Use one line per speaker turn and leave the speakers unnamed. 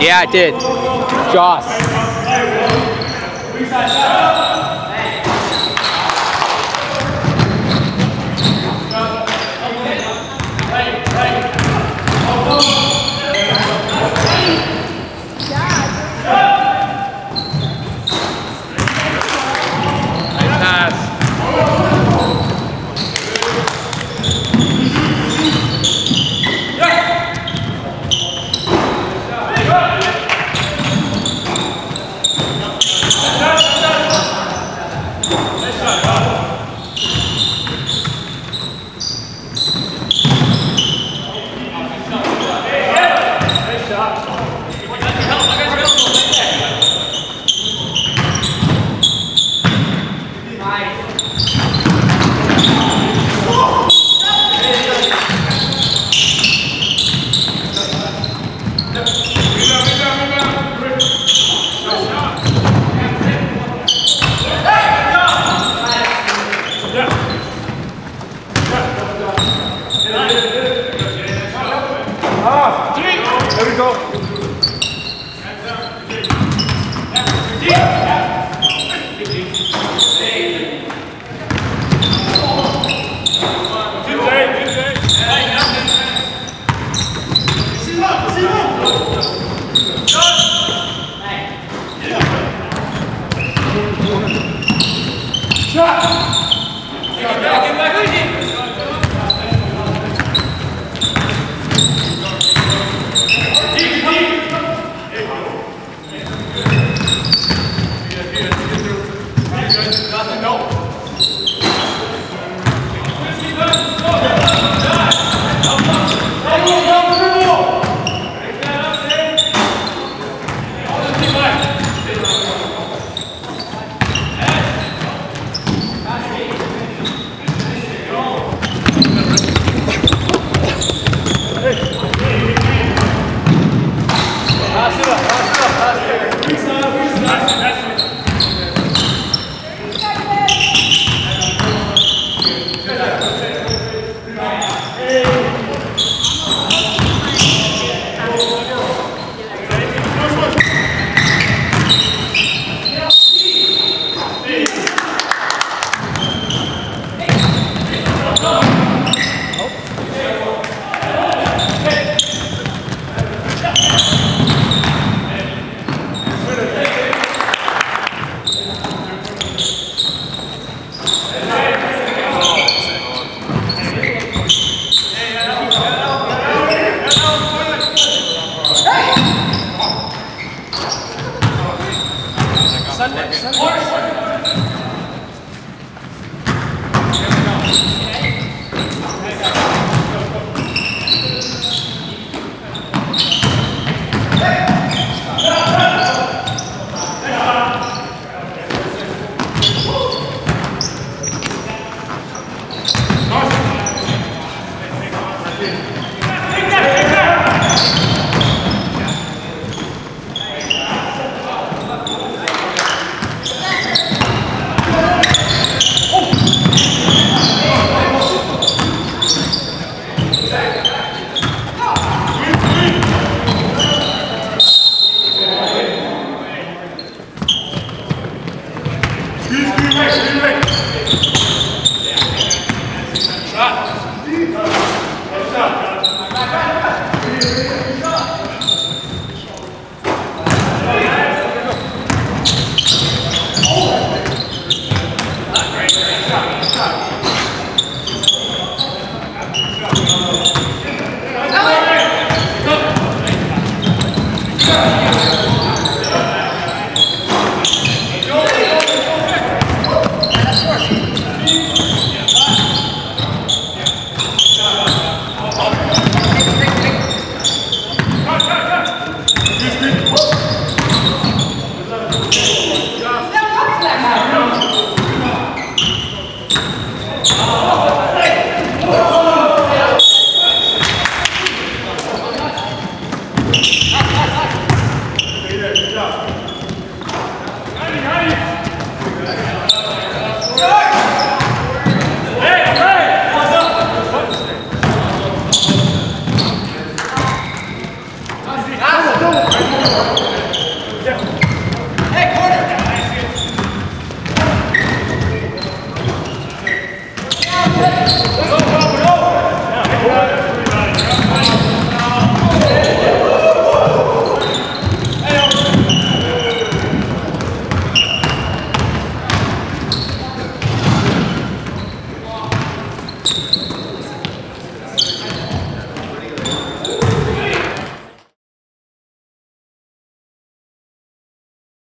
Yeah, I did. Joss.
Ah, three. There we go. Get back, get back! Stop. Gracias. Thank you.